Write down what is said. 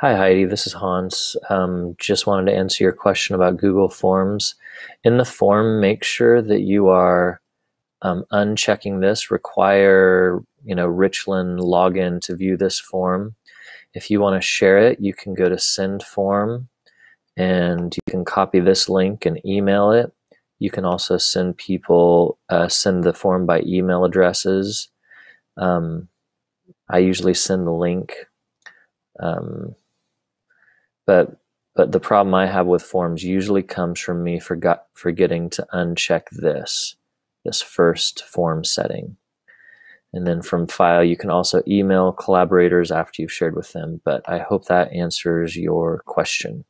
Hi, Heidi. This is Hans. Um, just wanted to answer your question about Google Forms. In the form, make sure that you are um, unchecking this. Require, you know, Richland login to view this form. If you want to share it, you can go to Send Form, and you can copy this link and email it. You can also send people uh, send the form by email addresses. Um, I usually send the link. Um, but but the problem I have with forms usually comes from me forgot forgetting to uncheck this this first form setting. And then from file, you can also email collaborators after you've shared with them. But I hope that answers your question.